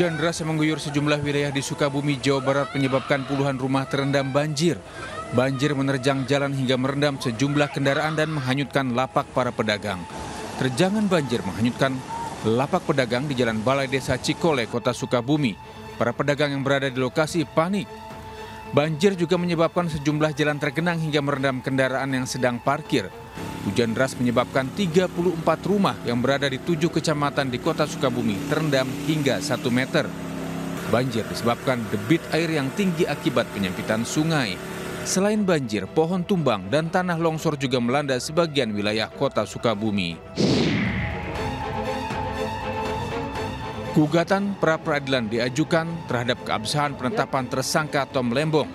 Hujan deras yang mengguyur sejumlah wilayah di Sukabumi, Jawa Barat menyebabkan puluhan rumah terendam banjir. Banjir menerjang jalan hingga merendam sejumlah kendaraan dan menghanyutkan lapak para pedagang. Terjangan banjir menghanyutkan lapak pedagang di Jalan Balai Desa Cikole, Kota Sukabumi. Para pedagang yang berada di lokasi panik. Banjir juga menyebabkan sejumlah jalan tergenang hingga merendam kendaraan yang sedang parkir. Hujan deras menyebabkan 34 rumah yang berada di tujuh kecamatan di kota Sukabumi terendam hingga 1 meter. Banjir disebabkan debit air yang tinggi akibat penyempitan sungai. Selain banjir, pohon tumbang dan tanah longsor juga melanda sebagian wilayah kota Sukabumi. Gugatan pra peradilan diajukan terhadap keabsahan penetapan tersangka Tom Lembong.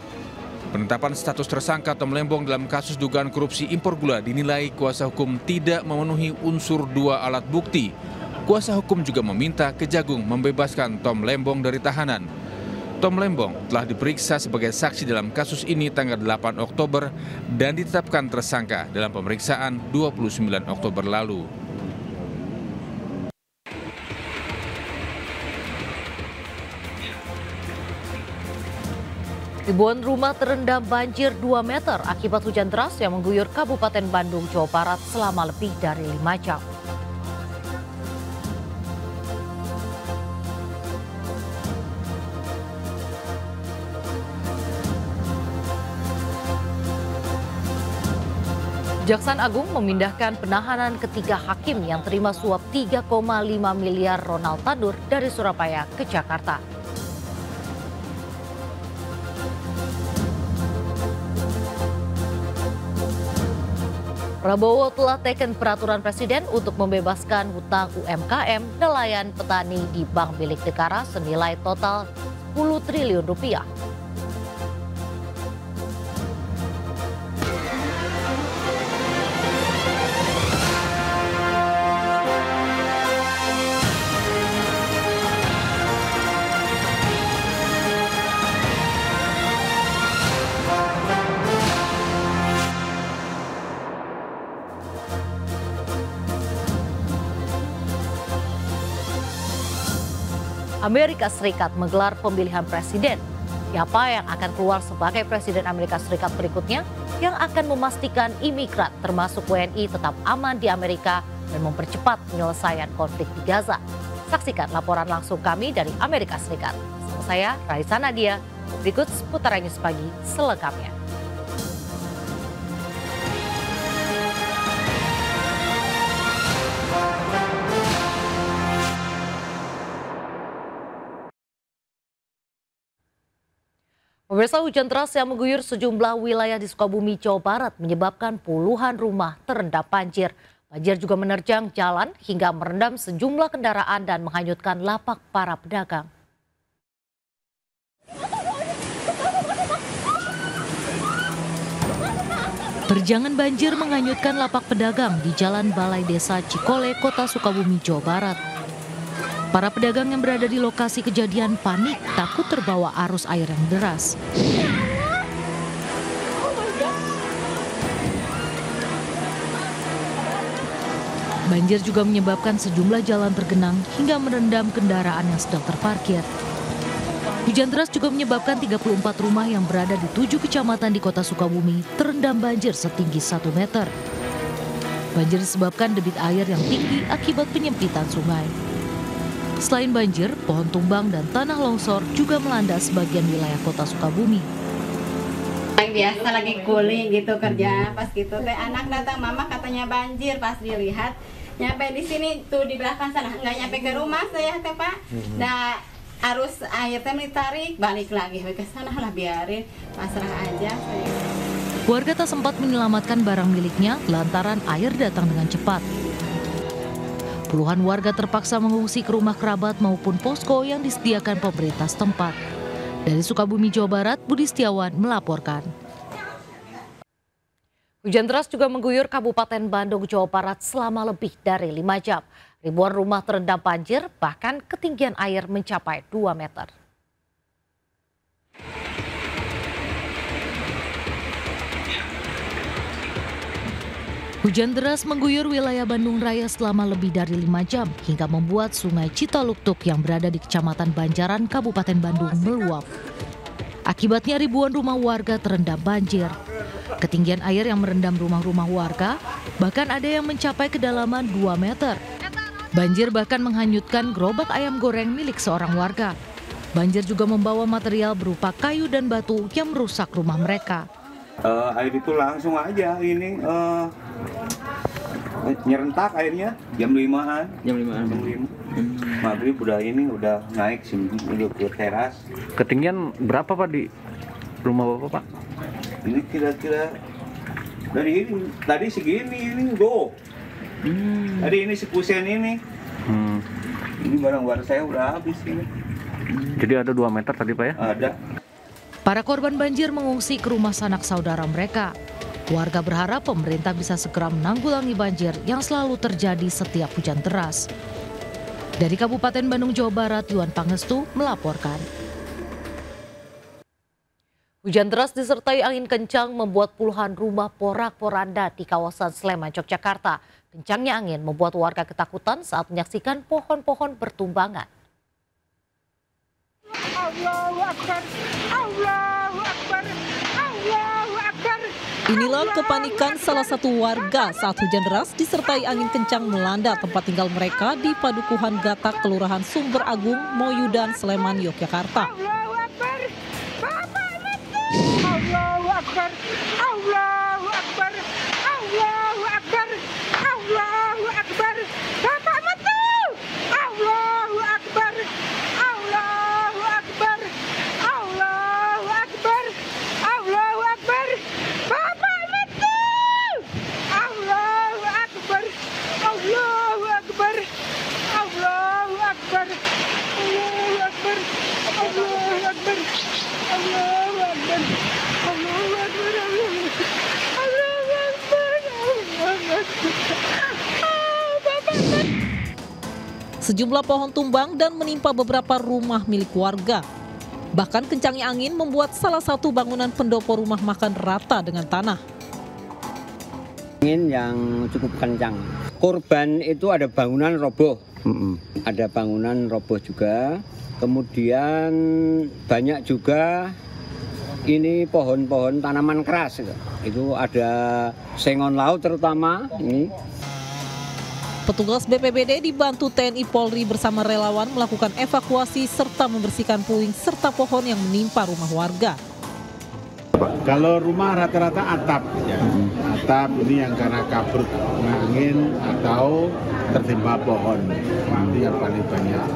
Penetapan status tersangka Tom Lembong dalam kasus dugaan korupsi impor gula dinilai kuasa hukum tidak memenuhi unsur dua alat bukti. Kuasa hukum juga meminta Kejagung membebaskan Tom Lembong dari tahanan. Tom Lembong telah diperiksa sebagai saksi dalam kasus ini tanggal 8 Oktober dan ditetapkan tersangka dalam pemeriksaan 29 Oktober lalu. Ribuan rumah terendam banjir 2 meter akibat hujan deras yang mengguyur Kabupaten Bandung, Jawa Barat selama lebih dari 5 jam. Jaksan Agung memindahkan penahanan ketiga hakim yang terima suap 3,5 miliar Ronald Tadur dari Surabaya ke Jakarta. Prabowo telah teken peraturan presiden untuk membebaskan hutang UMKM nelayan petani di bank milik negara senilai total 10 triliun rupiah. Amerika Serikat menggelar pemilihan presiden. Siapa yang akan keluar sebagai presiden Amerika Serikat berikutnya yang akan memastikan imigran termasuk WNI tetap aman di Amerika dan mempercepat penyelesaian konflik di Gaza. Saksikan laporan langsung kami dari Amerika Serikat. Saya Raisa Nadia. Berikut seputaran news pagi selengkapnya. Pemirsa hujan deras yang mengguyur sejumlah wilayah di Sukabumi, Jawa Barat menyebabkan puluhan rumah terendam banjir. Banjir juga menerjang jalan hingga merendam sejumlah kendaraan dan menghanyutkan lapak para pedagang. Terjangan banjir menghanyutkan lapak pedagang di Jalan Balai Desa Cikole, Kota Sukabumi, Jawa Barat. Para pedagang yang berada di lokasi kejadian panik takut terbawa arus air yang deras. Banjir juga menyebabkan sejumlah jalan tergenang hingga merendam kendaraan yang sedang terparkir. Hujan deras juga menyebabkan 34 rumah yang berada di tujuh kecamatan di kota Sukabumi terendam banjir setinggi 1 meter. Banjir disebabkan debit air yang tinggi akibat penyempitan sungai. Selain banjir, pohon tumbang dan tanah longsor juga melanda sebagian wilayah kota Sukabumi. Yang biasa lagi kuling gitu kerja pas gitu. Teh anak datang mama katanya banjir pas dilihat nyampe di sini tuh di belakang sana. Nggak nyampe ke rumah saya teh pak. Nah arus air teh ditarik balik lagi. Ke sana lah biarin. Pasrah aja. Warga tak sempat menyelamatkan barang miliknya lantaran air datang dengan cepat. Puluhan warga terpaksa mengungsi ke rumah kerabat maupun posko yang disediakan pemerintah setempat. Dari Sukabumi, Jawa Barat, Budi Setiawan melaporkan. Hujan deras juga mengguyur Kabupaten Bandung, Jawa Barat selama lebih dari lima jam. Ribuan rumah terendam banjir, bahkan ketinggian air mencapai 2 meter. Hujan deras mengguyur wilayah Bandung Raya selama lebih dari lima jam hingga membuat sungai Citaluktuk yang berada di Kecamatan Banjaran, Kabupaten Bandung meluap. Akibatnya ribuan rumah warga terendam banjir. Ketinggian air yang merendam rumah-rumah warga, bahkan ada yang mencapai kedalaman 2 meter. Banjir bahkan menghanyutkan gerobak ayam goreng milik seorang warga. Banjir juga membawa material berupa kayu dan batu yang merusak rumah mereka. Eh, air itu langsung aja ini eh, nyerentak airnya jam limaan. Jam 5 jam lima. Maghrib udah ini udah naik sih udah ke teras. Ketinggian berapa Pak di rumah Bapak Pak? ini kira-kira dari ini tadi segini ini go. Tadi ini sekusen ini. Hmm. ini barang-barang saya udah habis ini. Jadi ada 2 meter tadi Pak ya? ada. Para korban banjir mengungsi ke rumah sanak saudara mereka. Warga berharap pemerintah bisa segera menanggulangi banjir yang selalu terjadi setiap hujan deras. Dari Kabupaten Bandung, Jawa Barat, Yuan Pangestu melaporkan. Hujan deras disertai angin kencang membuat puluhan rumah porak-poranda di kawasan Sleman, Yogyakarta. Kencangnya angin membuat warga ketakutan saat menyaksikan pohon-pohon bertumbangan. Allahu Akbar, Allahu Akbar, Allahu Akbar. Inilah kepanikan salah satu warga saat hujan deras disertai angin kencang melanda tempat tinggal mereka di Padukuhan Gatak, Kelurahan Sumber Agung, Moyudan, Sleman, Yogyakarta. Allahu Akbar. Allahu Allahu Sejumlah pohon tumbang dan menimpa beberapa rumah milik warga. Bahkan kencangnya angin membuat salah satu bangunan pendopo rumah makan rata dengan tanah. angin yang cukup kencang. Korban itu ada bangunan roboh, ada bangunan roboh juga. Kemudian banyak juga ini pohon-pohon tanaman keras. itu. Itu ada sengon laut terutama ini Petugas BPBD dibantu TNI Polri bersama relawan melakukan evakuasi serta membersihkan puing serta pohon yang menimpa rumah warga. Kalau rumah rata-rata atap, ya. atap ini yang karena kabur angin atau tertimpa pohon, itu yang paling banyak.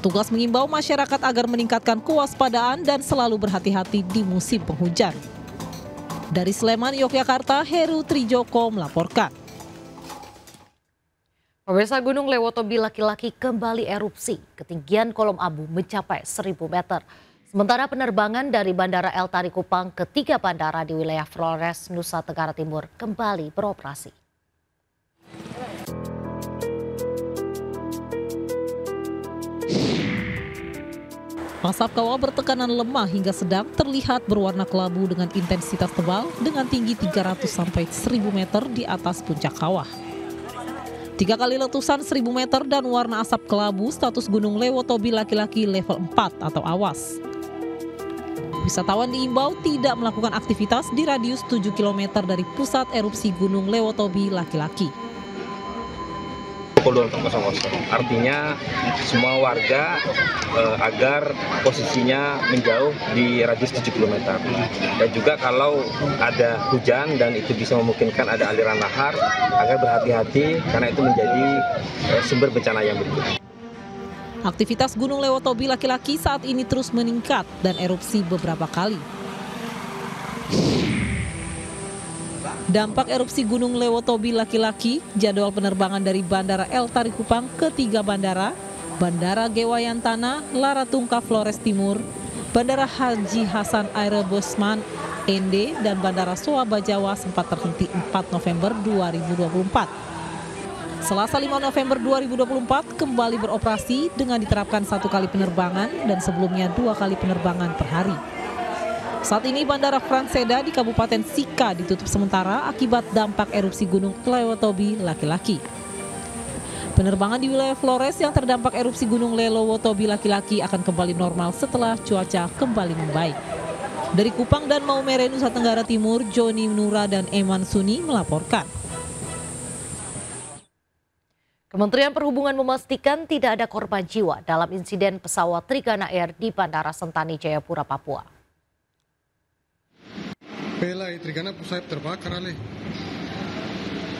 Petugas mengimbau masyarakat agar meningkatkan kewaspadaan dan selalu berhati-hati di musim penghujan. Dari Sleman, Yogyakarta, Heru Trijoko melaporkan. Pemirsa Gunung Lewotobi laki-laki kembali erupsi. Ketinggian kolom abu mencapai 1000 meter. Sementara penerbangan dari Bandara El Tari Kupang ke tiga bandara di wilayah Flores, Nusa Tenggara Timur kembali beroperasi. Asap kawah bertekanan lemah hingga sedang terlihat berwarna kelabu dengan intensitas tebal dengan tinggi 300 sampai 1000 meter di atas puncak kawah. Tiga kali letusan 1000 meter dan warna asap kelabu status gunung Lewotobi laki-laki level 4 atau awas. Wisatawan diimbau tidak melakukan aktivitas di radius 7 km dari pusat erupsi gunung Lewotobi laki-laki. Pukul 24.00. Artinya semua warga eh, agar posisinya menjauh di radius 7 km. Dan juga kalau ada hujan dan itu bisa memungkinkan ada aliran lahar, agar berhati-hati karena itu menjadi eh, sumber bencana yang berikut. Aktivitas Gunung Lewotobi laki-laki saat ini terus meningkat dan erupsi beberapa kali. Dampak erupsi Gunung Lewotobi laki-laki, jadwal penerbangan dari Bandara El Tari Kupang ke tiga bandara, Bandara Gewayantana, Laratungka Flores Timur, Bandara Haji Hasan Aire Bosman, Ende, dan Bandara Soaba Jawa sempat terhenti 4 November 2024. Selasa 5 November 2024 kembali beroperasi dengan diterapkan satu kali penerbangan dan sebelumnya dua kali penerbangan per hari. Saat ini Bandara Franseda di Kabupaten Sika ditutup sementara akibat dampak erupsi Gunung Lewotobi laki-laki. Penerbangan di wilayah Flores yang terdampak erupsi Gunung Lelowotobi laki-laki akan kembali normal setelah cuaca kembali membaik. Dari Kupang dan Maumere, Nusa Tenggara Timur, Joni Nura dan Eman Suni melaporkan. Kementerian Perhubungan memastikan tidak ada korban jiwa dalam insiden pesawat Trigana Air di Bandara Sentani, Jayapura, Papua. Pela Trigana pesawat terbakar ale.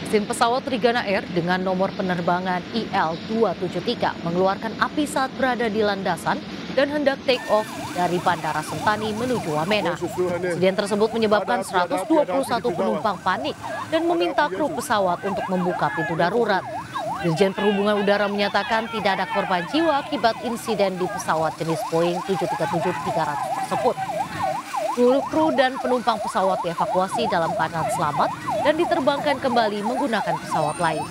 Mesin pesawat Trigana Air dengan nomor penerbangan IL-273 mengeluarkan api saat berada di landasan dan hendak take off dari Bandara Sentani menuju Wamena. Insiden tersebut menyebabkan 121 penumpang panik dan meminta kru pesawat untuk membuka pintu darurat. Dirjen Perhubungan Udara menyatakan tidak ada korban jiwa akibat insiden di pesawat jenis Boeing 737-300 tersebut. Seluruh kru dan penumpang pesawat dievakuasi dalam keadaan selamat dan diterbangkan kembali menggunakan pesawat lain.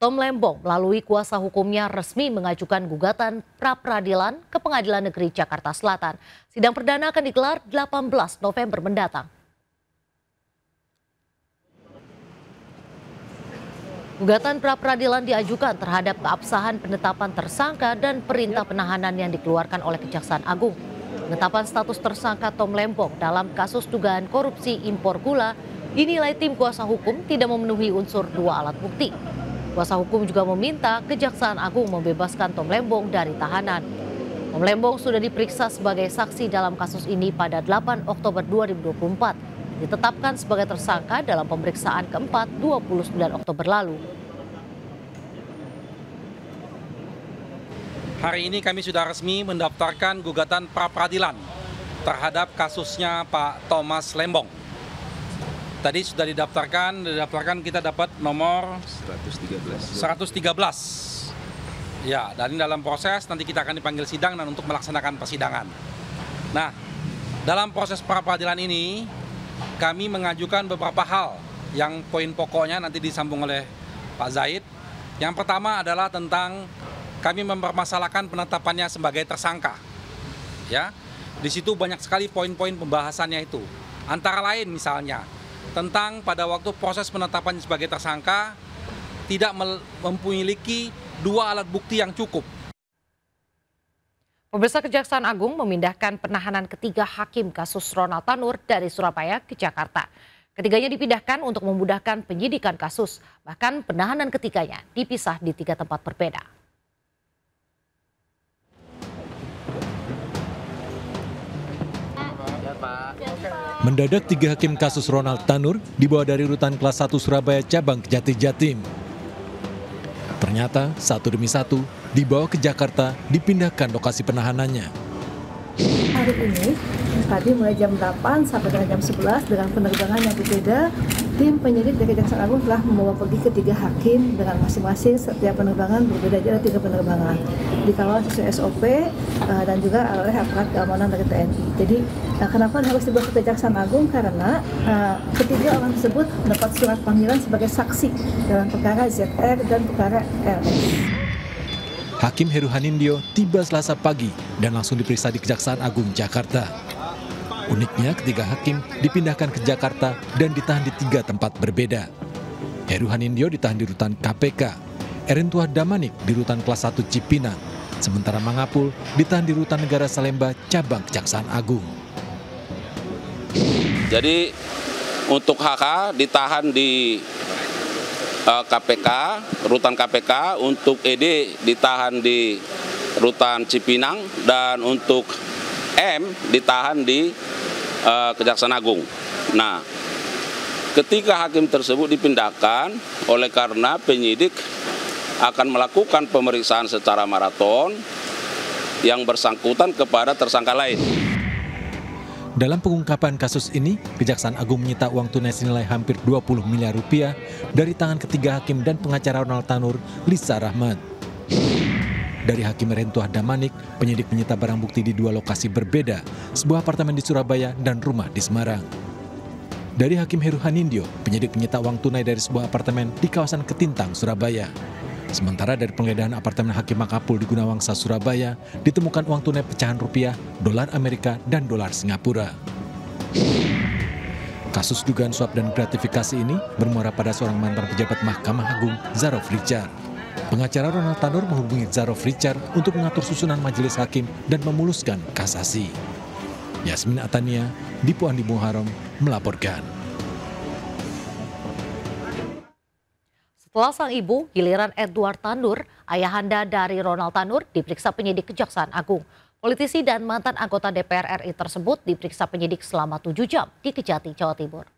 Tom Lembong melalui kuasa hukumnya resmi mengajukan gugatan pra-peradilan ke Pengadilan Negeri Jakarta Selatan. Sidang perdana akan digelar 18 November mendatang. Gugatan pra-peradilan diajukan terhadap keabsahan penetapan tersangka dan perintah penahanan yang dikeluarkan oleh Kejaksaan Agung. Penetapan status tersangka Tom Lembong dalam kasus dugaan korupsi impor gula dinilai tim kuasa hukum tidak memenuhi unsur dua alat bukti. Kuasa hukum juga meminta Kejaksaan Agung membebaskan Tom Lembong dari tahanan. Tom Lembong sudah diperiksa sebagai saksi dalam kasus ini pada 8 Oktober 2024 ditetapkan sebagai tersangka dalam pemeriksaan keempat 29 Oktober lalu. Hari ini kami sudah resmi mendaftarkan gugatan pra-peradilan terhadap kasusnya Pak Thomas Lembong. Tadi sudah didaftarkan, didaftarkan kita dapat nomor 113. 113. Ya, dan dalam proses nanti kita akan dipanggil sidang dan untuk melaksanakan persidangan. Nah, dalam proses pra peradilan ini kami mengajukan beberapa hal yang poin pokoknya nanti disambung oleh Pak Zaid. Yang pertama adalah tentang kami mempermasalahkan penetapannya sebagai tersangka. Ya, di situ banyak sekali poin-poin pembahasannya itu. Antara lain misalnya tentang pada waktu proses penetapan sebagai tersangka tidak memiliki dua alat bukti yang cukup Pemirsa Kejaksaan Agung memindahkan penahanan ketiga hakim kasus Ronald Tanur dari Surabaya ke Jakarta. Ketiganya dipindahkan untuk memudahkan penyidikan kasus, bahkan penahanan ketiganya dipisah di tiga tempat berbeda. Mendadak tiga hakim kasus Ronald Tanur dibawa dari rutan kelas 1 Surabaya cabang Kejati Jatim. Ternyata satu demi satu dibawa ke Jakarta dipindahkan lokasi penahanannya. Hari ini tadi mulai jam 8 sampai dengan jam 11 dengan penerbangan yang berbeda, tim penyidik dari Kejaksaan Agung telah membawa pergi ketiga hakim dengan masing-masing setiap penerbangan berbeda ada tiga penerbangan dikawal sesuai SOP eh, dan juga oleh aparat keamanan dari TNI. Jadi uh, kenapa harus dibawa ke Kejaksaan Agung karena uh, ketiga orang tersebut mendapat surat panggilan sebagai saksi dalam perkara ZR dan perkara RS. Hakim Heru Hanindyo tiba selasa pagi dan langsung diperiksa di Kejaksaan Agung Jakarta. Uniknya ketiga hakim dipindahkan ke Jakarta dan ditahan di tiga tempat berbeda. Heru Hanindyo ditahan di rutan KPK, Erentuah Damanik di rutan kelas 1 Cipinang, sementara Mangapul ditahan di rutan negara Salemba cabang Kejaksaan Agung. Jadi untuk HK ditahan di KPK, eh, rutan KPK, untuk ED ditahan di rutan Cipinang, dan untuk M ditahan di uh, Kejaksaan Agung. Nah, ketika hakim tersebut dipindahkan oleh karena penyidik akan melakukan pemeriksaan secara maraton yang bersangkutan kepada tersangka lain. Dalam pengungkapan kasus ini, Kejaksaan Agung menyita uang tunai senilai hampir 20 miliar rupiah dari tangan ketiga hakim dan pengacara Ronald Tanur, Lisa Rahmat. Dari Hakim Rentuah Damanik, penyidik menyita barang bukti di dua lokasi berbeda, sebuah apartemen di Surabaya dan rumah di Semarang. Dari Hakim Heru Hanindyo, penyidik menyita uang tunai dari sebuah apartemen di kawasan Ketintang, Surabaya. Sementara dari penggeledahan apartemen Hakim Makapul di Gunawangsa, Surabaya, ditemukan uang tunai pecahan rupiah, dolar Amerika, dan dolar Singapura. Kasus dugaan suap dan gratifikasi ini bermuara pada seorang mantan pejabat Mahkamah Agung, Zarof Richard. Pengacara Ronald Tanur menghubungi Zarof Richard untuk mengatur susunan majelis hakim dan memuluskan kasasi. Yasmin Atania, Dipo Andi Muharram, melaporkan. Setelah sang ibu, giliran Edward Tanur, ayahanda dari Ronald Tanur, diperiksa penyidik Kejaksaan Agung. Politisi dan mantan anggota DPR RI tersebut diperiksa penyidik selama tujuh jam di Kejati, Jawa Timur.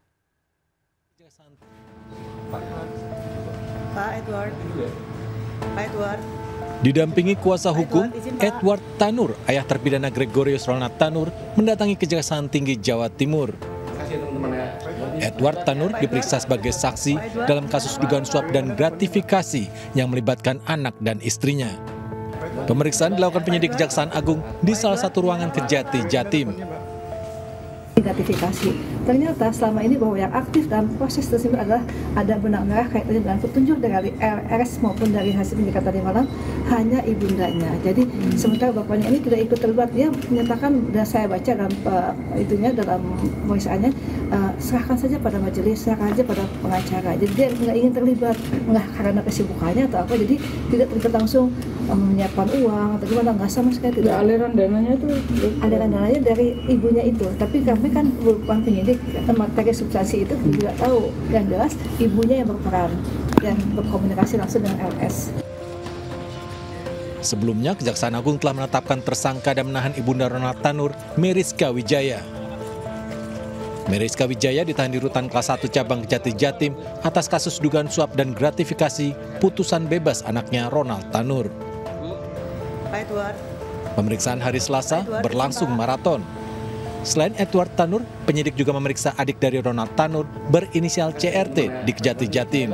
Pak Edward. Pak Edward. Didampingi kuasa hukum, Edward Tanur, ayah terpidana Gregorius Ronald Tanur, mendatangi Kejaksaan Tinggi Jawa Timur. Edward Tanur diperiksa sebagai saksi dalam kasus dugaan suap dan gratifikasi yang melibatkan anak dan istrinya. Pemeriksaan dilakukan penyidik Kejaksaan Agung di salah satu ruangan Kejati, Jatim. gratifikasi. Ternyata selama ini bahwa yang aktif dalam proses tersebut adalah ada benang merah kaitannya dengan petunjuk dari RS maupun dari hasil penyidikan tadi malam hanya ibundanya. Jadi sementara bapaknya ini tidak ikut terlibat, dia menyatakan dan saya baca dalam uh, itunya dalam pemeriksaaannya uh, serahkan saja pada majelis, serahkan saja pada pengacara. Jadi dia nggak ingin terlibat, nggak karena kesibukannya atau apa, jadi tidak terlibat langsung uh, menyiapkan uang atau gimana nggak sama sekali tidak. aliran dananya itu aliran dananya dari ibunya itu, tapi kami kan bukan penyidik materi substansi itu tidak tahu yang jelas ibunya yang berperan dan berkomunikasi langsung dengan LS. Sebelumnya, Kejaksaan Agung telah menetapkan tersangka dan menahan Ibunda Ronald Tanur, Meriska Wijaya. Meriska Wijaya ditahan di rutan kelas 1 cabang Kejati Jatim atas kasus dugaan suap dan gratifikasi putusan bebas anaknya Ronald Tanur. Pemeriksaan hari Selasa berlangsung maraton. Selain Edward Tanur, penyidik juga memeriksa adik dari Ronald Tanur berinisial CRT di Kejati Jatim.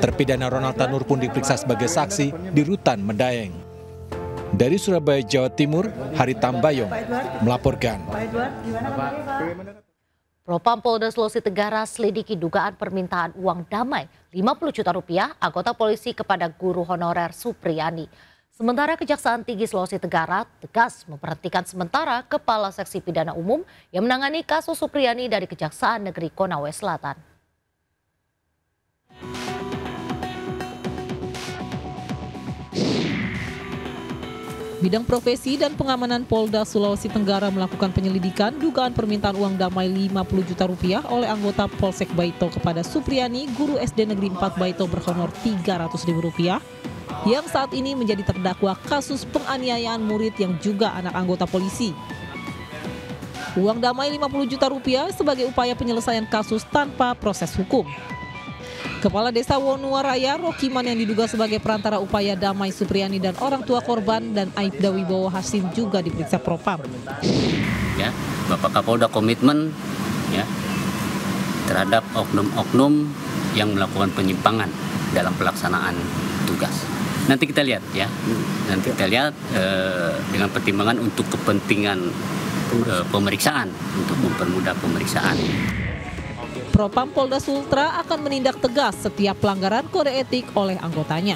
Terpidana Ronald Tanur pun diperiksa sebagai saksi di Rutan Medaeng. Dari Surabaya, Jawa Timur, Hari Tambayong melaporkan. Propam Polda Sulawesi Tenggara selidiki dugaan permintaan uang damai 50 juta rupiah anggota polisi kepada guru honorer Supriyani. Sementara Kejaksaan Tinggi Sulawesi Tenggara tegas memberhentikan sementara Kepala Seksi Pidana Umum yang menangani kasus Supriyani dari Kejaksaan Negeri Konawe Selatan. Bidang Profesi dan Pengamanan Polda Sulawesi Tenggara melakukan penyelidikan dugaan permintaan uang damai 50 juta rupiah oleh anggota Polsek Baito kepada Supriyani, guru SD Negeri 4 Baito berhonor 300 ribu rupiah yang saat ini menjadi terdakwa kasus penganiayaan murid yang juga anak anggota polisi. Uang damai 50 juta rupiah sebagai upaya penyelesaian kasus tanpa proses hukum. Kepala Desa Wonuaraya Rokiman yang diduga sebagai perantara upaya damai Supriyani dan orang tua korban dan Aibda Wibowo Hasim juga diperiksa Propam. Ya, Bapak Kapolda komitmen ya terhadap oknum-oknum yang melakukan penyimpangan dalam pelaksanaan tugas. Nanti kita lihat ya, nanti kita lihat eh, dengan pertimbangan untuk kepentingan eh, pemeriksaan, untuk mempermudah pemeriksaan. Propam Polda Sultra akan menindak tegas setiap pelanggaran kode etik oleh anggotanya.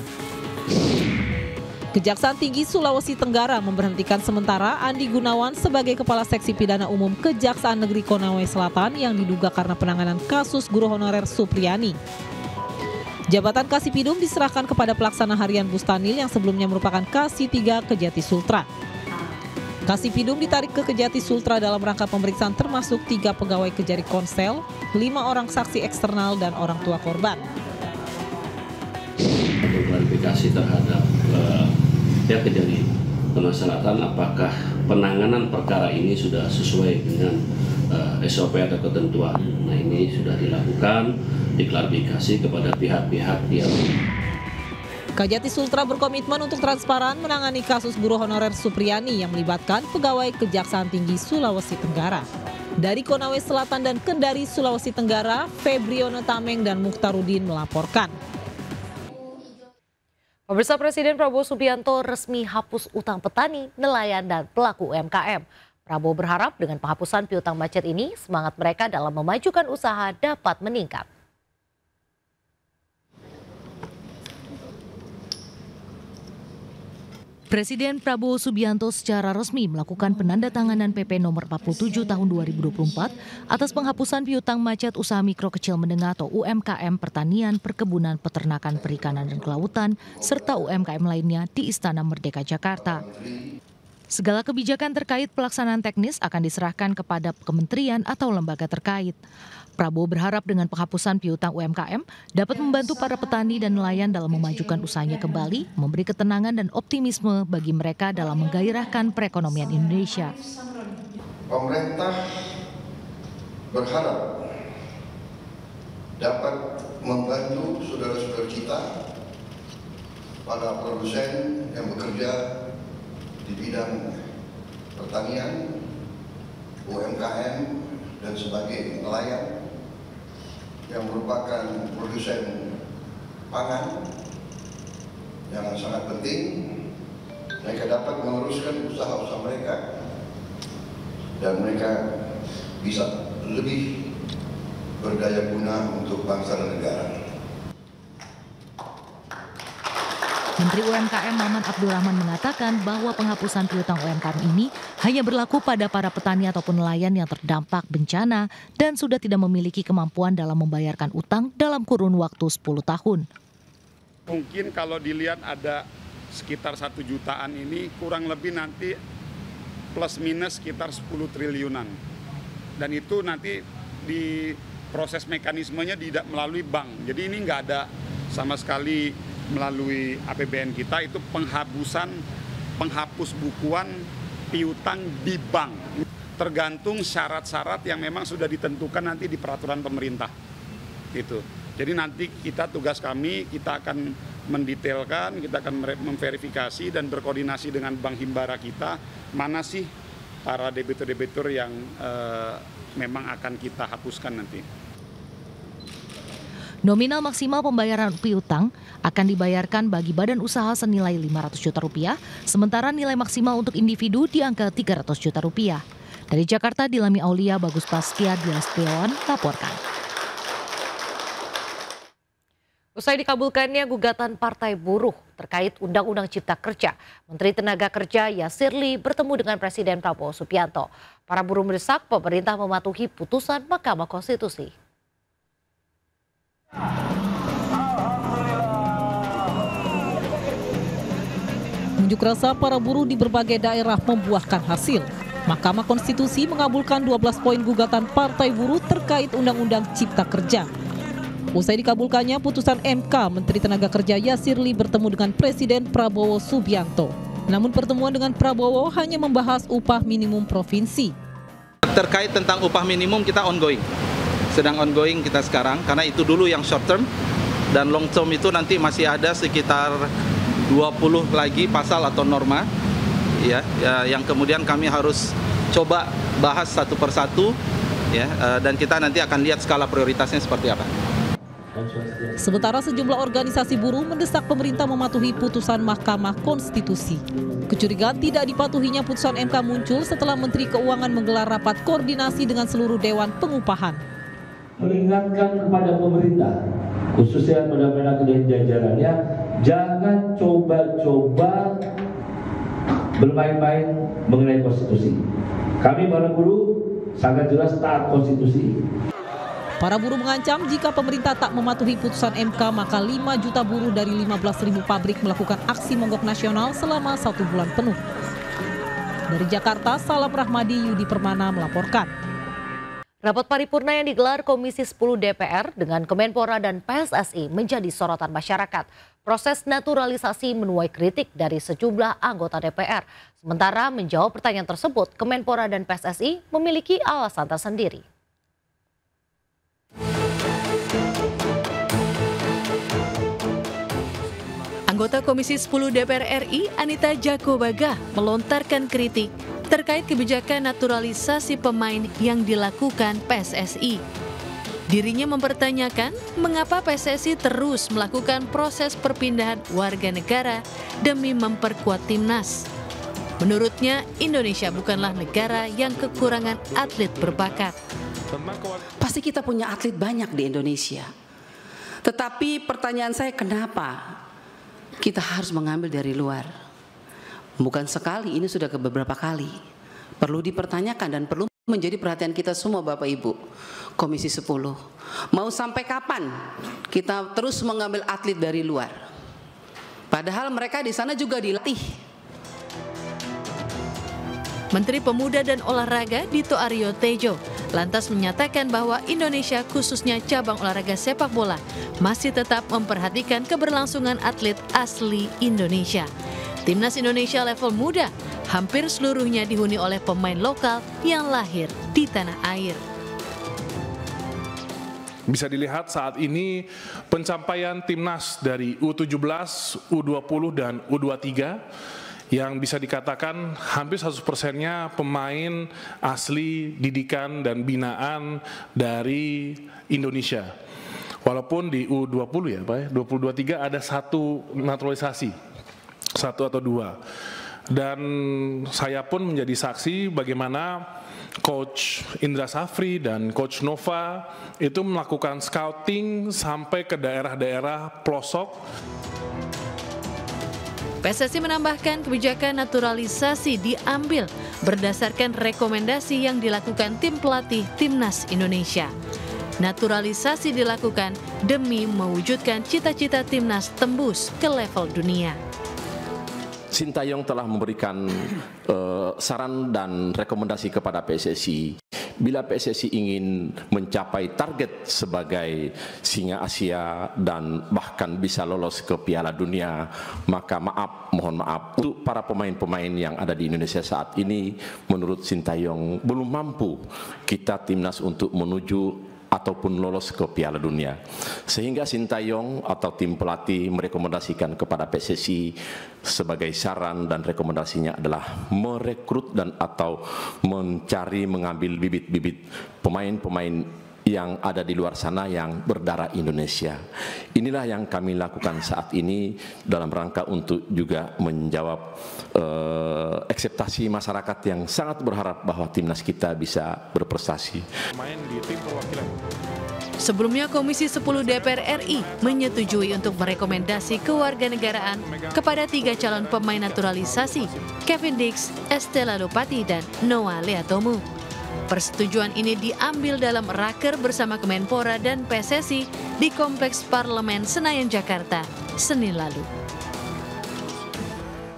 Kejaksaan Tinggi Sulawesi Tenggara memberhentikan sementara Andi Gunawan sebagai Kepala Seksi Pidana Umum Kejaksaan Negeri Konawe Selatan yang diduga karena penanganan kasus guru honorer Supriyani. Jabatan Kasipidum diserahkan kepada pelaksana harian Bustanil yang sebelumnya merupakan Kasih 3 Kejati Sultra. Kasipidum ditarik ke Kejati Sultra dalam rangka pemeriksaan termasuk tiga pegawai Kejari Konsel, lima orang saksi eksternal dan orang tua korban. Klarifikasi terhadap uh, pihak Kejari Selatan apakah penanganan perkara ini sudah sesuai dengan uh, SOP atau ketentuan. Nah ini sudah dilakukan, diklarifikasi kepada pihak-pihak yang Kajati Sultra berkomitmen untuk transparan menangani kasus guru honorer Supriyani yang melibatkan pegawai Kejaksaan Tinggi Sulawesi Tenggara. Dari Konawe Selatan dan Kendari, Sulawesi Tenggara, Febriono Tameng dan Mukhtarudin melaporkan. Pemirsa Presiden Prabowo Subianto resmi hapus utang petani, nelayan, dan pelaku UMKM. Prabowo berharap dengan penghapusan piutang macet ini, semangat mereka dalam memajukan usaha dapat meningkat. Presiden Prabowo Subianto secara resmi melakukan penandatanganan PP nomor 47 tahun 2024 atas penghapusan piutang macet usaha mikro kecil menengah atau UMKM pertanian, perkebunan, peternakan, perikanan dan kelautan serta UMKM lainnya di Istana Merdeka Jakarta. Segala kebijakan terkait pelaksanaan teknis akan diserahkan kepada kementerian atau lembaga terkait. Prabowo berharap dengan penghapusan piutang UMKM dapat membantu para petani dan nelayan dalam memajukan usahanya kembali, memberi ketenangan dan optimisme bagi mereka dalam menggairahkan perekonomian Indonesia. Pemerintah berharap dapat membantu saudara-saudara kita, para produsen yang bekerja di bidang pertanian, UMKM, dan sebagai nelayan yang merupakan produsen pangan yang sangat penting mereka dapat meneruskan usaha-usaha mereka dan mereka bisa lebih berdaya guna untuk bangsa dan negara. Menteri UMKM Maman Abdurrahman mengatakan bahwa penghapusan piutang UMKM ini hanya berlaku pada para petani ataupun nelayan yang terdampak bencana dan sudah tidak memiliki kemampuan dalam membayarkan utang dalam kurun waktu 10 tahun. Mungkin kalau dilihat ada sekitar satu jutaan ini kurang lebih nanti plus minus sekitar 10 triliunan. Dan itu nanti di proses mekanismenya tidak melalui bank. Jadi ini nggak ada sama sekali melalui APBN kita itu penghapusan penghapus bukuan piutang di bank. Tergantung syarat-syarat yang memang sudah ditentukan nanti di peraturan pemerintah. Gitu. Jadi nanti kita tugas kami kita akan mendetailkan kita akan memverifikasi dan berkoordinasi dengan bank himbara kita mana sih para debitur-debitur yang eh, memang akan kita hapuskan nanti. Nominal maksimal pembayaran piutang akan dibayarkan bagi badan usaha senilai 500 juta rupiah, sementara nilai maksimal untuk individu di angka 300 juta rupiah. Dari Jakarta, Dilami Aulia, Bagus Paskia, Dias Tiawan, laporkan. Usai dikabulkannya gugatan Partai Buruh terkait Undang-Undang Cipta Kerja, Menteri Tenaga Kerja Yasirli bertemu dengan Presiden Prabowo Subianto. Para buruh mendesak pemerintah mematuhi putusan Mahkamah Konstitusi. Unjuk rasa para buruh di berbagai daerah membuahkan hasil. Mahkamah Konstitusi mengabulkan 12 poin gugatan Partai Buruh terkait Undang-Undang Cipta Kerja. Usai dikabulkannya putusan MK, Menteri Tenaga Kerja Yasirli bertemu dengan Presiden Prabowo Subianto. Namun pertemuan dengan Prabowo hanya membahas upah minimum provinsi. Terkait tentang upah minimum kita ongoing. Sedang ongoing kita sekarang karena itu dulu yang short term dan long term itu nanti masih ada sekitar 20 lagi pasal atau norma ya, ya yang kemudian kami harus coba bahas satu persatu ya eh, dan kita nanti akan lihat skala prioritasnya seperti apa. Sementara sejumlah organisasi buruh mendesak pemerintah mematuhi putusan Mahkamah Konstitusi. Kecurigaan tidak dipatuhinya putusan MK muncul setelah Menteri Keuangan menggelar rapat koordinasi dengan seluruh Dewan Pengupahan. Mengingatkan kepada pemerintah, khususnya pada dan jajarannya, jangan coba-coba bermain-main mengenai konstitusi. Kami para buruh sangat jelas taat konstitusi. Para buruh mengancam jika pemerintah tak mematuhi putusan MK maka 5 juta buruh dari 15 ribu pabrik melakukan aksi mogok nasional selama satu bulan penuh. Dari Jakarta, Salam Rahmadi Yudi Permana melaporkan. Rapat paripurna yang digelar Komisi 10 DPR dengan Kemenpora dan PSSI menjadi sorotan masyarakat. Proses naturalisasi menuai kritik dari sejumlah anggota DPR. Sementara menjawab pertanyaan tersebut, Kemenpora dan PSSI memiliki alasan tersendiri. Anggota Komisi 10 DPR RI Anita Jakobaga melontarkan kritik terkait kebijakan naturalisasi pemain yang dilakukan PSSI. Dirinya mempertanyakan mengapa PSSI terus melakukan proses perpindahan warga negara demi memperkuat timnas. Menurutnya, Indonesia bukanlah negara yang kekurangan atlet berbakat. Pasti kita punya atlet banyak di Indonesia. Tetapi pertanyaan saya kenapa kita harus mengambil dari luar? Bukan sekali, ini sudah ke beberapa kali. Perlu dipertanyakan dan perlu menjadi perhatian kita semua Bapak Ibu. Komisi 10. Mau sampai kapan kita terus mengambil atlet dari luar? Padahal mereka di sana juga dilatih. Menteri Pemuda dan Olahraga Dito Aryo Tejo lantas menyatakan bahwa Indonesia khususnya cabang olahraga sepak bola masih tetap memperhatikan keberlangsungan atlet asli Indonesia. Timnas Indonesia level muda hampir seluruhnya dihuni oleh pemain lokal yang lahir di tanah air. Bisa dilihat saat ini pencapaian timnas dari U17, U20, dan U23 yang bisa dikatakan hampir 100 persennya pemain asli didikan dan binaan dari Indonesia. Walaupun di U20 ya Pak ya, 2023 ada satu naturalisasi, satu atau dua. Dan saya pun menjadi saksi bagaimana Coach Indra Safri dan Coach Nova itu melakukan scouting sampai ke daerah-daerah pelosok. PSSI menambahkan kebijakan naturalisasi diambil berdasarkan rekomendasi yang dilakukan tim pelatih Timnas Indonesia. Naturalisasi dilakukan demi mewujudkan cita-cita Timnas tembus ke level dunia. Sintayong telah memberikan uh, saran dan rekomendasi kepada PSSI bila PSSI ingin mencapai target sebagai singa Asia dan bahkan bisa lolos ke Piala Dunia, maka maaf, mohon maaf untuk para pemain-pemain yang ada di Indonesia saat ini menurut Sintayong belum mampu kita timnas untuk menuju ataupun lolos ke Piala Dunia. Sehingga Sintayong atau tim pelatih merekomendasikan kepada PSSI sebagai saran dan rekomendasinya adalah merekrut dan atau mencari mengambil bibit-bibit pemain-pemain yang ada di luar sana yang berdarah Indonesia. Inilah yang kami lakukan saat ini dalam rangka untuk juga menjawab uh, ekspektasi masyarakat yang sangat berharap bahwa timnas kita bisa berprestasi. Main di tim perwakilan. Sebelumnya Komisi 10 DPR RI menyetujui untuk merekomendasi kewarganegaraan kepada tiga calon pemain naturalisasi, Kevin Dix, Estela Lopati, dan Noah Leatomu. Persetujuan ini diambil dalam raker bersama Kemenpora dan PSSI di Kompleks Parlemen Senayan, Jakarta, Senin lalu.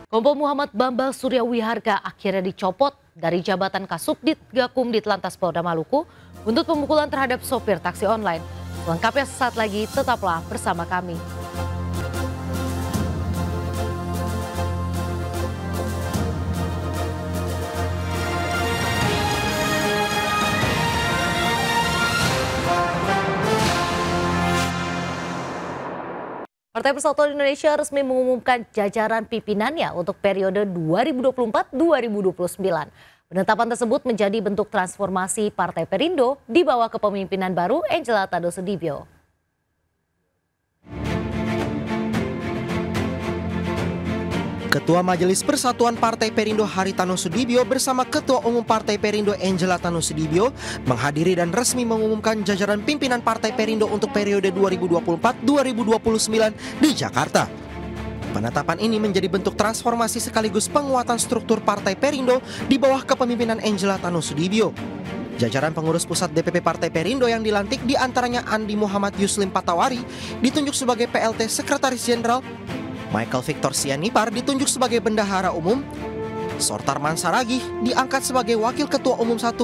Kompol Muhammad Bambang Surya Wiharga akhirnya dicopot dari jabatan Kasubdit Gakum di Telantas Polda Maluku untuk pemukulan terhadap sopir taksi online. Lengkapnya sesaat lagi, tetaplah bersama kami. Partai Persatuan Indonesia resmi mengumumkan jajaran pimpinannya untuk periode 2024-2029. Penetapan tersebut menjadi bentuk transformasi Partai Perindo di bawah kepemimpinan baru Angela Tado Sudibyo. Ketua Majelis Persatuan Partai Perindo Haritano Sudibyo bersama Ketua Umum Partai Perindo Angela Tano Sudibyo menghadiri dan resmi mengumumkan jajaran pimpinan Partai Perindo untuk periode 2024-2029 di Jakarta. Penetapan ini menjadi bentuk transformasi sekaligus penguatan struktur Partai Perindo di bawah kepemimpinan Angela Tano Sudibyo. Jajaran pengurus pusat DPP Partai Perindo yang dilantik di antaranya Andi Muhammad Yuslim Patawari ditunjuk sebagai PLT Sekretaris Jenderal Michael Victor Sianipar ditunjuk sebagai bendahara umum, Sortar Mansaragi diangkat sebagai wakil ketua umum 1,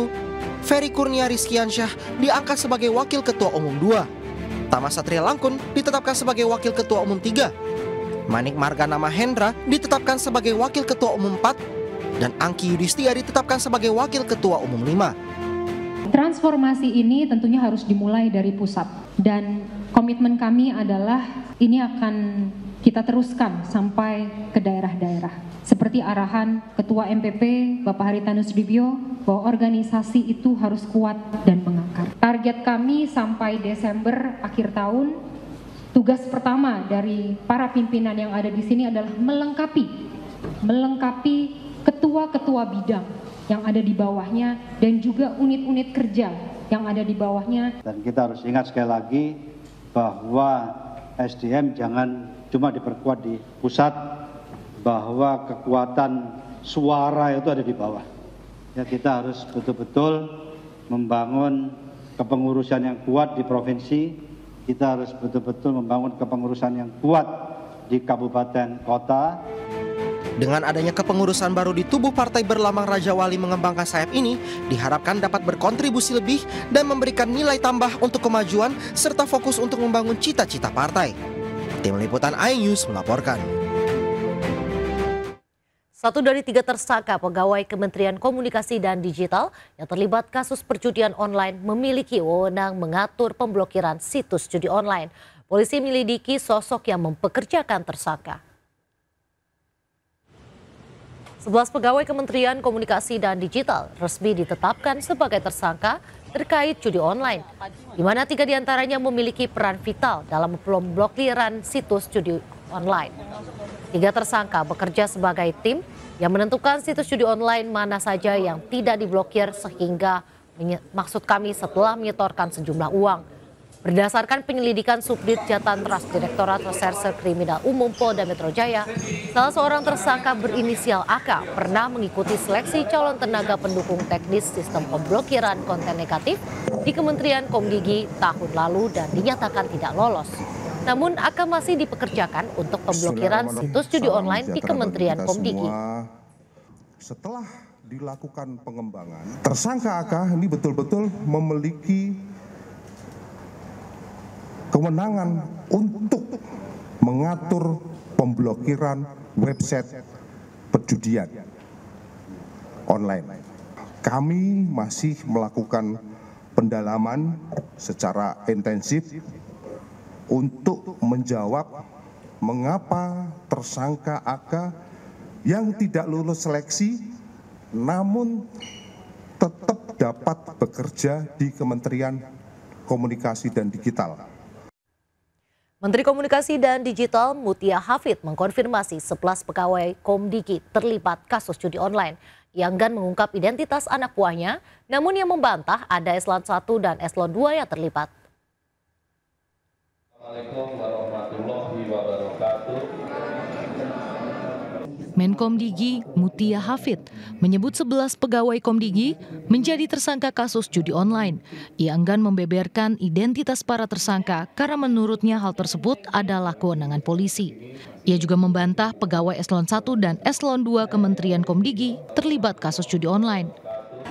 Ferry Kurnia Rizkiansyah diangkat sebagai wakil ketua umum 2, Tama Satria Langkun ditetapkan sebagai wakil ketua umum 3, Manik Margana Mahendra ditetapkan sebagai wakil ketua umum 4, dan Angki Yudhistia ditetapkan sebagai wakil ketua umum 5. Transformasi ini tentunya harus dimulai dari pusat. Dan komitmen kami adalah ini akan kita teruskan sampai ke daerah-daerah. Seperti arahan Ketua MPP Bapak Haritanu Sudibyo bahwa organisasi itu harus kuat dan mengakar. Target kami sampai Desember akhir tahun, tugas pertama dari para pimpinan yang ada di sini adalah melengkapi, melengkapi ketua-ketua bidang yang ada di bawahnya dan juga unit-unit kerja yang ada di bawahnya. Dan kita harus ingat sekali lagi bahwa SDM jangan cuma diperkuat di pusat, bahwa kekuatan suara itu ada di bawah. Ya kita harus betul-betul membangun kepengurusan yang kuat di provinsi, kita harus betul-betul membangun kepengurusan yang kuat di kabupaten kota. Dengan adanya kepengurusan baru di tubuh partai berlambang Raja Wali mengembangkan sayap ini, diharapkan dapat berkontribusi lebih dan memberikan nilai tambah untuk kemajuan serta fokus untuk membangun cita-cita partai. Tim Liputan iNews melaporkan. Satu dari tiga tersangka pegawai Kementerian Komunikasi dan Digital yang terlibat kasus perjudian online memiliki wewenang mengatur pemblokiran situs judi online. Polisi menyelidiki sosok yang mempekerjakan tersangka. Sebelas pegawai Kementerian Komunikasi dan Digital resmi ditetapkan sebagai tersangka terkait judi online, di mana tiga di antaranya memiliki peran vital dalam pemblokiran situs judi online. Tiga tersangka bekerja sebagai tim yang menentukan situs judi online mana saja yang tidak diblokir sehingga maksud kami setelah menyetorkan sejumlah uang. Berdasarkan penyelidikan Subdit Jatan Trust Direktorat Reserse Kriminal Umum Polda Metro Jaya, salah seorang tersangka berinisial AK pernah mengikuti seleksi calon tenaga pendukung teknis sistem pemblokiran konten negatif di Kementerian Komdigi tahun lalu dan dinyatakan tidak lolos. Namun AK masih dipekerjakan untuk pemblokiran situs judi online di Kementerian Komdigi. Setelah dilakukan pengembangan, tersangka AK ini betul-betul memiliki kewenangan untuk mengatur pemblokiran website perjudian online. Kami masih melakukan pendalaman secara intensif untuk menjawab mengapa tersangka AK yang tidak lulus seleksi namun tetap dapat bekerja di Kementerian Komunikasi dan Digital. Menteri Komunikasi dan Digital Mutia Hafid mengkonfirmasi 11 pegawai Komdiki terlibat kasus judi online. Enggan mengungkap identitas anak buahnya, namun ia membantah ada eselon 1 dan eselon 2 yang terlibat. Assalamualaikum warahmatullahi Menkom Digi Mutia Hafid menyebut 11 pegawai Komdigi menjadi tersangka kasus judi online. Ia enggan membeberkan identitas para tersangka karena menurutnya hal tersebut adalah kewenangan polisi. Ia juga membantah pegawai eselon 1 dan eselon 2 Kementerian Komdigi terlibat kasus judi online.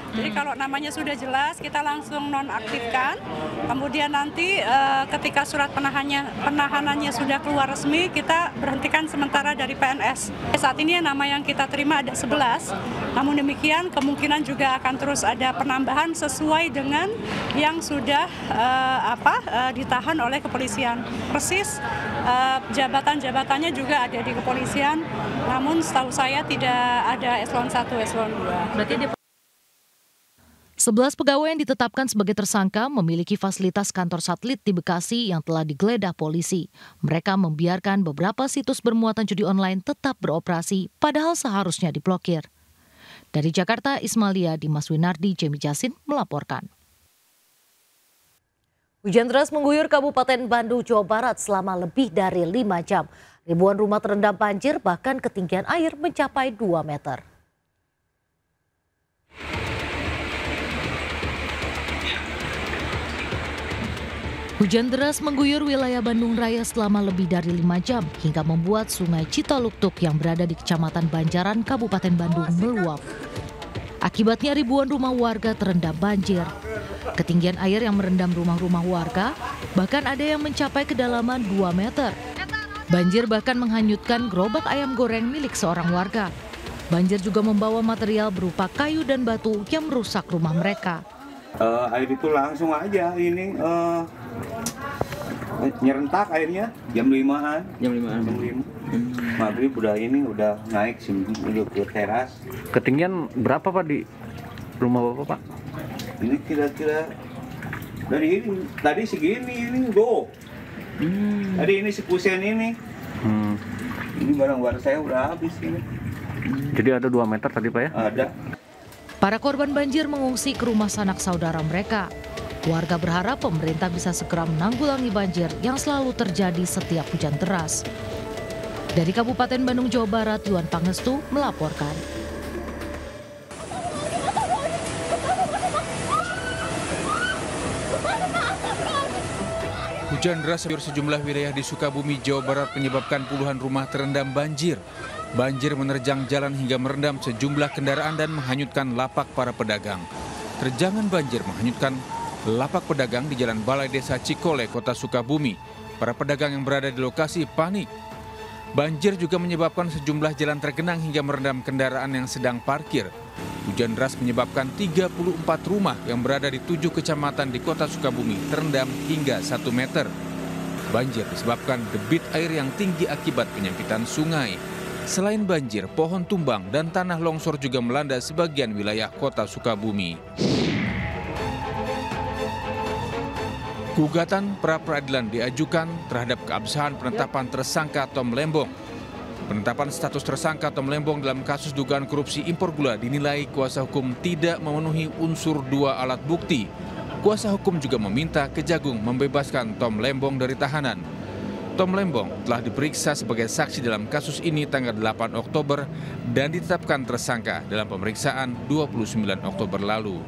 Jadi kalau namanya sudah jelas kita langsung nonaktifkan. Kemudian nanti uh, ketika surat penahannya penahanannya sudah keluar resmi kita berhentikan sementara dari PNS. Saat ini nama yang kita terima ada 11. Namun demikian kemungkinan juga akan terus ada penambahan sesuai dengan yang sudah uh, apa uh, ditahan oleh kepolisian. Persis jabatan-jabatannya juga ada di kepolisian. Namun setahu saya tidak ada eselon 1, eselon 2. Berarti dia 11 pegawai yang ditetapkan sebagai tersangka memiliki fasilitas kantor satelit di Bekasi yang telah digeledah polisi. Mereka membiarkan beberapa situs bermuatan judi online tetap beroperasi, padahal seharusnya diblokir. Dari Jakarta, Ismalia Dimas Winardi, Jemi Jasin melaporkan. Hujan deras mengguyur Kabupaten Bandung, Jawa Barat selama lebih dari lima jam. Ribuan rumah terendam banjir, bahkan ketinggian air mencapai 2 meter. Hujan deras mengguyur wilayah Bandung Raya selama lebih dari lima jam hingga membuat sungai Citaluktuk yang berada di Kecamatan Banjaran, Kabupaten Bandung meluap. Akibatnya ribuan rumah warga terendam banjir. Ketinggian air yang merendam rumah-rumah warga bahkan ada yang mencapai kedalaman 2 meter. Banjir bahkan menghanyutkan gerobak ayam goreng milik seorang warga. Banjir juga membawa material berupa kayu dan batu yang merusak rumah mereka. Uh, air itu langsung aja ini uh, nyerentak airnya jam limaan. Jam limaan. Jam lima. Maghrib udah ini udah naik menuju ke teras. Ketinggian berapa pak di rumah bapak pak? Ini kira-kira dari ini tadi segini ini do hmm. tadi ini sekusen ini. Hmm. ini barang-barang saya udah habis ini. Jadi ada dua meter tadi pak ya? Ada Para korban banjir mengungsi ke rumah sanak saudara mereka. Warga berharap pemerintah bisa segera menanggulangi banjir yang selalu terjadi setiap hujan deras. Dari Kabupaten Bandung, Jawa Barat, Yuan Pangestu melaporkan. Hujan deras di sejumlah wilayah di Sukabumi, Jawa Barat menyebabkan puluhan rumah terendam banjir. Banjir menerjang jalan hingga merendam sejumlah kendaraan dan menghanyutkan lapak para pedagang. Terjangan banjir menghanyutkan lapak pedagang di Jalan Balai Desa Cikole, Kota Sukabumi. Para pedagang yang berada di lokasi panik. Banjir juga menyebabkan sejumlah jalan tergenang hingga merendam kendaraan yang sedang parkir. Hujan deras menyebabkan 34 rumah yang berada di tujuh kecamatan di kota Sukabumi terendam hingga 1 meter. Banjir disebabkan debit air yang tinggi akibat penyempitan sungai. Selain banjir, pohon tumbang dan tanah longsor juga melanda sebagian wilayah kota Sukabumi. Gugatan pra peradilan diajukan terhadap keabsahan penetapan tersangka Tom Lembong Penetapan status tersangka Tom Lembong dalam kasus dugaan korupsi impor gula dinilai kuasa hukum tidak memenuhi unsur dua alat bukti. Kuasa hukum juga meminta Kejagung membebaskan Tom Lembong dari tahanan. Tom Lembong telah diperiksa sebagai saksi dalam kasus ini tanggal 8 Oktober dan ditetapkan tersangka dalam pemeriksaan 29 Oktober lalu.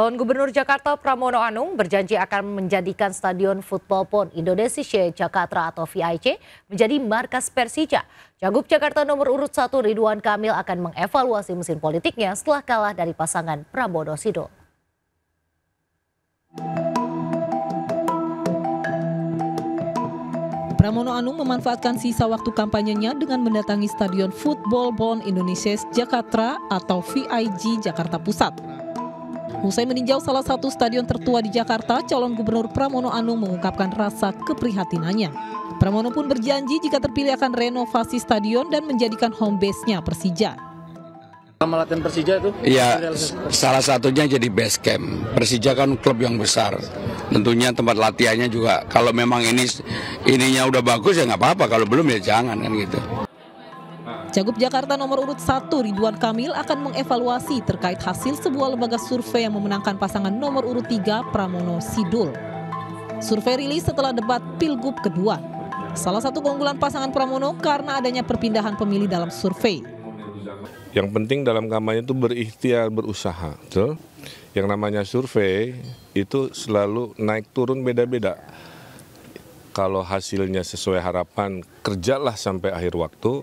Calon Gubernur Jakarta Pramono Anung berjanji akan menjadikan Stadion Football Pon Indonesia Jakarta atau VIC menjadi markas Persija. Cagup Jakarta nomor urut 1 Ridwan Kamil akan mengevaluasi mesin politiknya setelah kalah dari pasangan Prabowo Sido. Pramono Anung memanfaatkan sisa waktu kampanyenya dengan mendatangi Stadion Football Bond Indonesia Jakarta atau VIG Jakarta Pusat. Usai meninjau salah satu stadion tertua di Jakarta, calon gubernur Pramono Anung mengungkapkan rasa keprihatinannya. Pramono pun berjanji jika terpilih akan renovasi stadion dan menjadikan home base-nya Persija. Sama latihan Persija itu? Iya, salah satunya jadi base camp. Persija kan klub yang besar. Tentunya tempat latihannya juga. Kalau memang ini ininya udah bagus ya nggak apa-apa. Kalau belum ya jangan kan gitu. Cagup Jakarta nomor urut 1 Ridwan Kamil akan mengevaluasi terkait hasil sebuah lembaga survei yang memenangkan pasangan nomor urut 3 Pramono Sidul. Survei rilis setelah debat Pilgub kedua. Salah satu keunggulan pasangan Pramono karena adanya perpindahan pemilih dalam survei. Yang penting dalam kampanye itu berikhtiar berusaha, betul? Yang namanya survei itu selalu naik turun beda-beda. Kalau hasilnya sesuai harapan, kerjalah sampai akhir waktu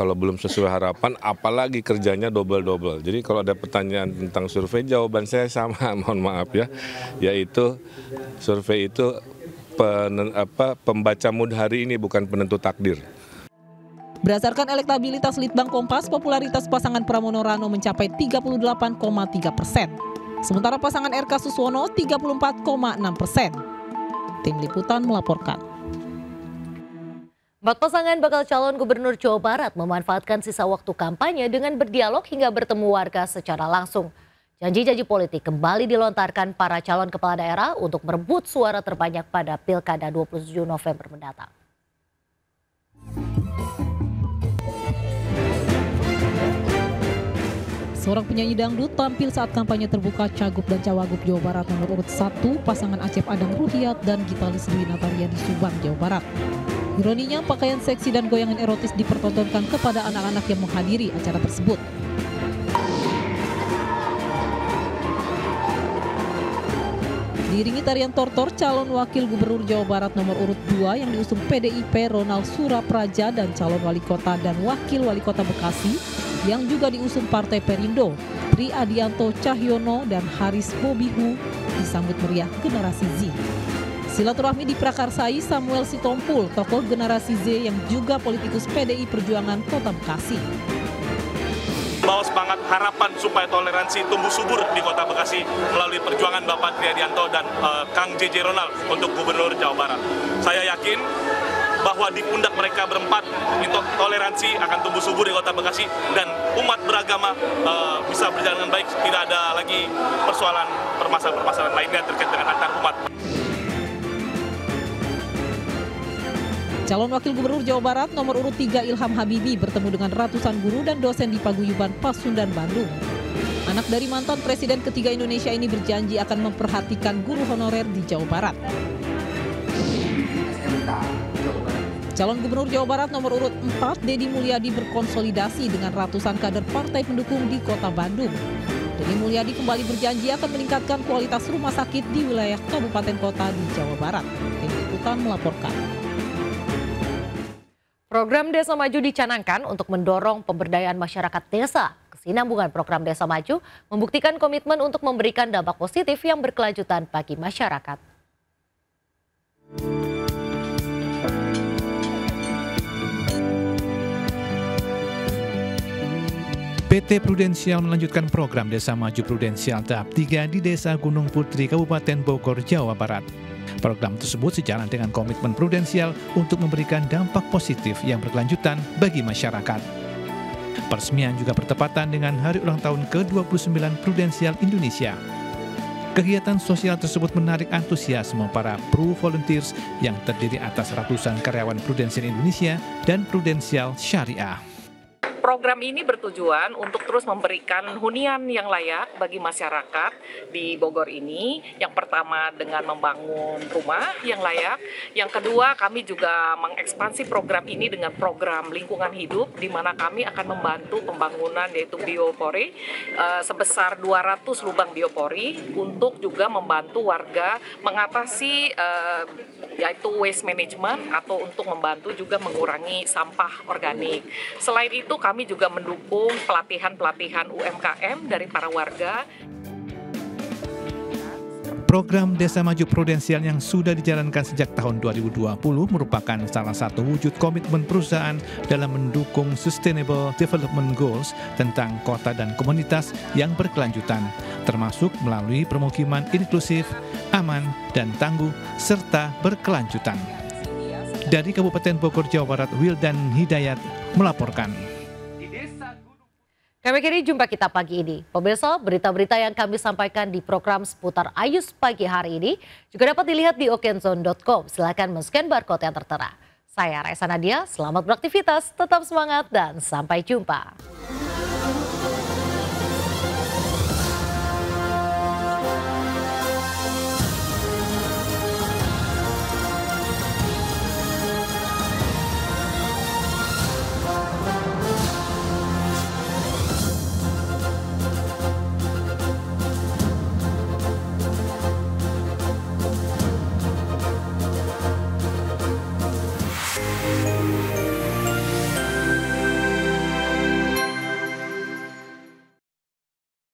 kalau belum sesuai harapan, apalagi kerjanya double-double. Jadi kalau ada pertanyaan tentang survei, jawaban saya sama, mohon maaf ya, yaitu survei itu pen, apa, pembaca mood hari ini bukan penentu takdir. Berdasarkan elektabilitas Litbang Kompas, popularitas pasangan Pramono Rano mencapai 38,3 persen. Sementara pasangan RK Suswono 34,6 persen. Tim Liputan melaporkan. Empat pasangan bakal calon gubernur Jawa Barat memanfaatkan sisa waktu kampanye dengan berdialog hingga bertemu warga secara langsung. Janji-janji politik kembali dilontarkan para calon kepala daerah untuk merebut suara terbanyak pada Pilkada 27 November mendatang. Seorang penyanyi dangdut tampil saat kampanye terbuka Cagup dan Cawagup Jawa Barat nomor urut 1 pasangan Acep Adang Ruhiat dan gitaris Dwi Natalia di Subang, Jawa Barat. Ironinya, pakaian seksi dan goyangan erotis dipertontonkan kepada anak-anak yang menghadiri acara tersebut. Diiringi tarian tortor, calon wakil gubernur Jawa Barat nomor urut 2 yang diusung PDIP Ronald Surapraja dan calon wali kota dan wakil wali kota Bekasi yang juga diusung Partai Perindo, Tri Adianto Cahyono dan Haris Bobihu disambut meriah generasi Z. Silaturahmi diprakarsai Samuel Sitompul, tokoh generasi Z yang juga politikus PDI Perjuangan Kota Bekasi. Bawa semangat harapan supaya toleransi tumbuh subur di Kota Bekasi melalui perjuangan Bapak Triadianto dan uh, Kang JJ Ronald untuk Gubernur Jawa Barat. Saya yakin bahwa di pundak mereka berempat toleransi akan tumbuh subur di kota Bekasi dan umat beragama uh, bisa berjalan dengan baik tidak ada lagi persoalan permasalahan-permasalahan lainnya terkait dengan antar umat. Calon Wakil Gubernur Jawa Barat nomor urut 3 Ilham Habibi bertemu dengan ratusan guru dan dosen di Paguyuban Pasundan Bandung. Anak dari mantan Presiden ketiga Indonesia ini berjanji akan memperhatikan guru honorer di Jawa Barat. Calon Gubernur Jawa Barat nomor urut 4 Dedi Mulyadi berkonsolidasi dengan ratusan kader partai pendukung di kota Bandung. Dedi Mulyadi kembali berjanji akan meningkatkan kualitas rumah sakit di wilayah kabupaten kota di Jawa Barat. Tim Liputan melaporkan. Program Desa Maju dicanangkan untuk mendorong pemberdayaan masyarakat desa. Kesinambungan program Desa Maju membuktikan komitmen untuk memberikan dampak positif yang berkelanjutan bagi masyarakat. PT Prudensial melanjutkan program Desa Maju Prudensial tahap 3 di Desa Gunung Putri, Kabupaten Bogor, Jawa Barat. Program tersebut sejalan dengan komitmen Prudensial untuk memberikan dampak positif yang berkelanjutan bagi masyarakat. Peresmian juga bertepatan dengan hari ulang tahun ke-29 Prudensial Indonesia. Kegiatan sosial tersebut menarik antusiasme para Pru Volunteers yang terdiri atas ratusan karyawan Prudensial Indonesia dan Prudensial Syariah. Program ini bertujuan untuk terus memberikan hunian yang layak bagi masyarakat di Bogor ini. Yang pertama dengan membangun rumah yang layak. Yang kedua kami juga mengekspansi program ini dengan program lingkungan hidup di mana kami akan membantu pembangunan yaitu biopori uh, sebesar 200 lubang biopori untuk juga membantu warga mengatasi uh, yaitu waste management atau untuk membantu juga mengurangi sampah organik. Selain itu kami juga mendukung pelatihan-pelatihan UMKM dari para warga. Program Desa Maju Prudensial yang sudah dijalankan sejak tahun 2020 merupakan salah satu wujud komitmen perusahaan dalam mendukung Sustainable Development Goals tentang kota dan komunitas yang berkelanjutan, termasuk melalui permukiman inklusif, aman, dan tangguh, serta berkelanjutan. Dari Kabupaten Bogor, Jawa Barat, Wildan Hidayat melaporkan. Kami kini jumpa kita pagi ini. Pemirsa, berita-berita yang kami sampaikan di program seputar Ayus pagi hari ini juga dapat dilihat di okenzone.com. Silahkan men-scan barcode yang tertera. Saya Raisa Nadia, selamat beraktivitas, tetap semangat, dan sampai jumpa.